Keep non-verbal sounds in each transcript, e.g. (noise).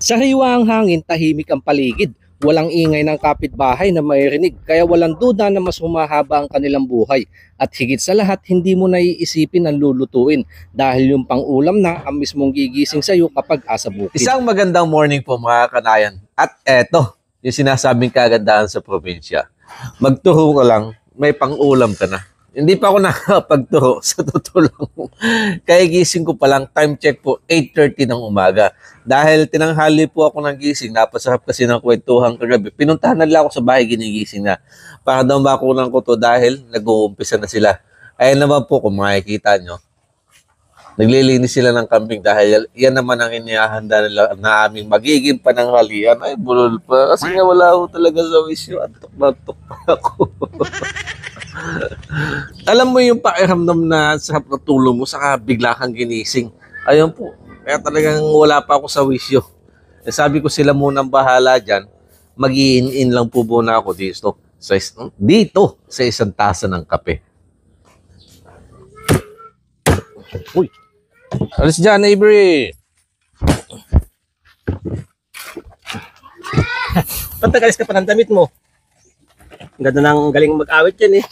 Sariwa ang hangin, tahimik ang paligid. Walang ingay ng kapitbahay na mairinig, kaya walang duda na mas humahaba ang kanilang buhay. At higit sa lahat, hindi mo naiisipin ang lulutuin dahil yung pang-ulam na ang mismong gigising sa'yo kapag asa bukid. Isang magandang morning po mga kanayan. At eto, yung sinasabing kagandahan sa probinsya. Magturo ka lang, may pang-ulam ka na. Hindi pa ako nakapagturo (laughs) sa totoo lang. Kaya gising ko pa lang, time check po, 8.30 ng umaga. Dahil tinanghali po ako ng gising, napasarap kasi ng kwentuhan kagabi. Pinuntahan na lang ako sa bahay, ginigising na. Para daw makunan ko to dahil nag-uumpisa na sila. Ayan naman po kung makikita nyo. Naglilinis sila ng kambing dahil yan naman ang inihahanda nila na aming magiging pananghalian. Ay, bulol pa. Kasi nga wala ako talaga sa wisyo. Antok na antok pa ako. (laughs) Alam mo yung pakiramdam na sa tulong mo, saka bigla kang ginising. Ayun po. Kaya talagang wala pa ako sa wisyo. Eh, sabi ko sila munang bahala dyan. mag in lang po muna ako dito. Sa, dito sa isang tasa ng kape. Uy. Alis dyan, Avery. Ba't nagalis ka pa ng damit mo? Ang ganda ng galing mag-awit yan eh.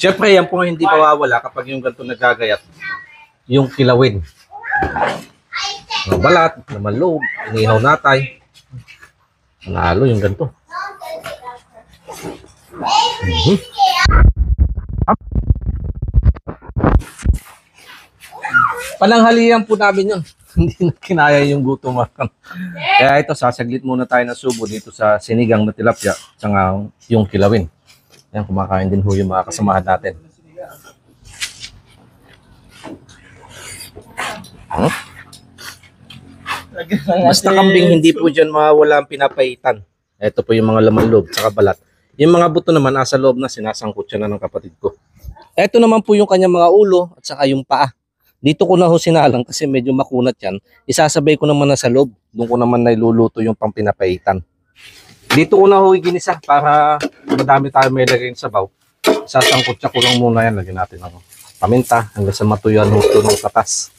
Siyempre, yan po hindi mawawala kapag yung ganito nagagayat. Yung kilawin. Ng balat, na malog, inihaw natay. Nalo yung ganito. Mhm. Pananghalian po namin yun. (laughs) Hindi na kinaya yung gutom. Kaya ito, sasaglit muna tayo ng subo dito sa sinigang na tilapia tsaka yung kilawin. Yan, kumakain din ho yung mga kasamahan natin. Huh? Basta kambing, hindi po dyan mawawala ang pinapaitan. Ito po yung mga laman loob, saka balat. Yung mga buto naman, nasa loob na, sinasangkot siya na ng kapatid ko. Ito naman po yung kanyang mga ulo at saka yung paa. Dito ko na ho sinalang kasi medyo makunat yan. Isasabay ko naman na sa loob. Doon ko naman nailuluto yung pang pinapaitan. Dito ko na ho ginisa para madami tayo may lagay sa baw. Sasangkot siya ko lang muna yan. Lagyan natin ng paminta hanggang sa matuyuan ho ito ng katas.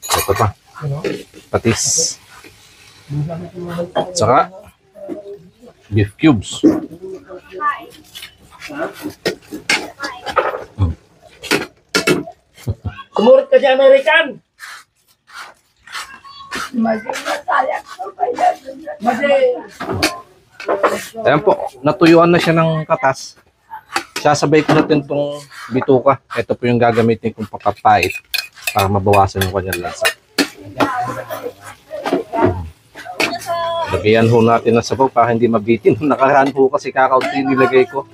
Ito pa. Patis. Tsaka beef cubes. Sumurit ka dyan, American! Ayan po, natuyuan na siya ng katas. Sasabay ko natin itong bituka. Ito po yung gagamitin kong pakapait para mabawasan yung kanyang lasa. Lagyan ho natin ng sabaw para hindi mabitin. (laughs) Nakaraan ho kasi kakaunti nilagay ko.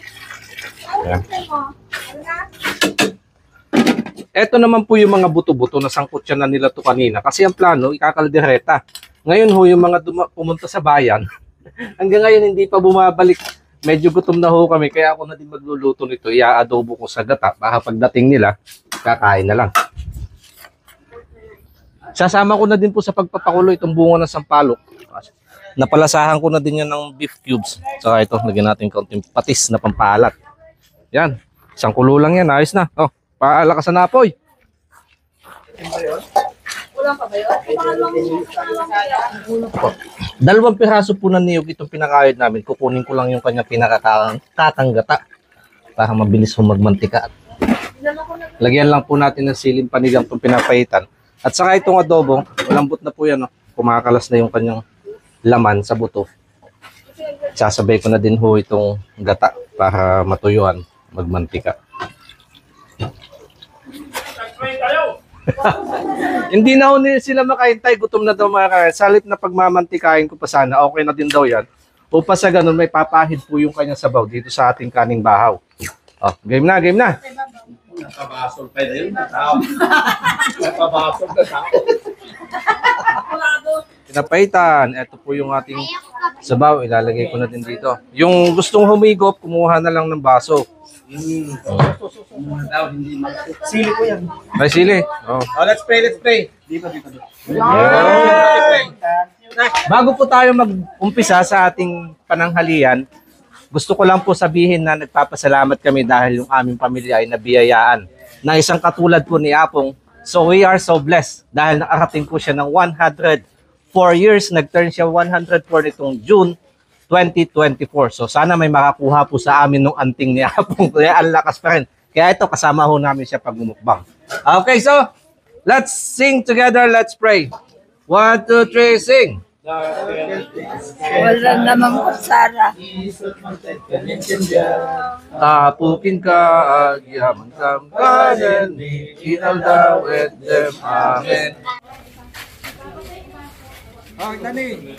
Ito naman po yung mga buto-buto na sangkot siya na nila to kanina. Kasi ang plano, ikakaldereta. Ngayon ho, yung mga pumunta sa bayan, (laughs) hanggang ngayon hindi pa bumabalik. Medyo gutom na ho kami, kaya ako na din magluluto nito. Ia-adobo ko sa gata. Baka pagdating nila, kakain na lang. Sasama ko na din po sa pagpapakulo itong bunga ng sampalok. Napalasahan ko na din yan ng beef cubes. Saka ito, lagyan natin kaunting patis na pampalat. Yan. Isang kulo lang yan. Ayos na. Oh, paala ka sa napoy. Dalawang piraso po ng niyog itong pinakayod namin. Kukunin ko lang yung kanya pinakakatanggata para mabilis ho magmantika. Lagyan lang po natin ng siling panigang itong pinapaitan. At saka itong adobo, malambot na po yan. No? Kumakalas na yung kanyang laman sa buto. Sasabay ko na din ho itong gata para matuyuan, magmantika. (laughs) Hindi na ho sila makaintay, gutom na daw mga kaya. Salit na pagmamantikain ko pa sana, okay na din daw yan. O pa sa ganun, may papahid po yung kanyang sabaw dito sa ating kaning bahaw. Oh, game na, game na. Napabasol pa rin yun. Tao. Napabasol na tao. Pinapaitan. Ito po yung ating sabaw. Ilalagay ko na din dito. Yung gustong humigop, kumuha na lang ng baso. Daw, hindi mag- Sili ko yan. May sili. Oh. Oh, let's pray, let's pray. Dito, dito, dito. Yeah. Bago po tayo mag-umpisa sa ating pananghalian, gusto ko lang po sabihin na nagpapasalamat kami dahil yung aming pamilya ay nabiyayaan na isang katulad po ni Apong. So we are so blessed dahil nakarating po siya ng 104 years. Nag-turn siya 104 nitong June 2024. So sana may makakuha po sa amin nung anting ni Apong. (laughs) Kaya ang lakas pa rin. Kaya ito, kasama ho namin siya pag umukbang. Okay, so let's sing together. Let's pray. One, two, three, sing. Wala namang kutsara. Tapukin ka, agyaman kang kanan, inaldaw at them, amen. Oh, Dani.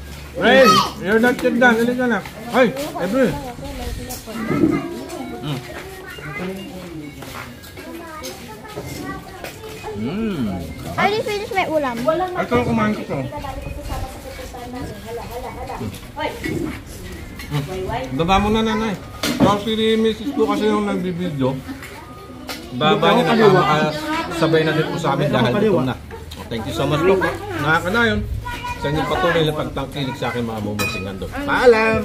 Ray, you're not yet done. Dali ka na. Ay, April. Mm. I didn't finish my ulam. Ito ang kumain ko to. Baba mo na nanay. So si Mrs. ko kasi yung nagbibideo. Baba niya na para makasabay na din po sa amin dahil gutom na. Thank you so much po. Nakaka na yun. Sa inyong patuloy na pagtangkilik sa akin mga mumusingan doon. Paalam!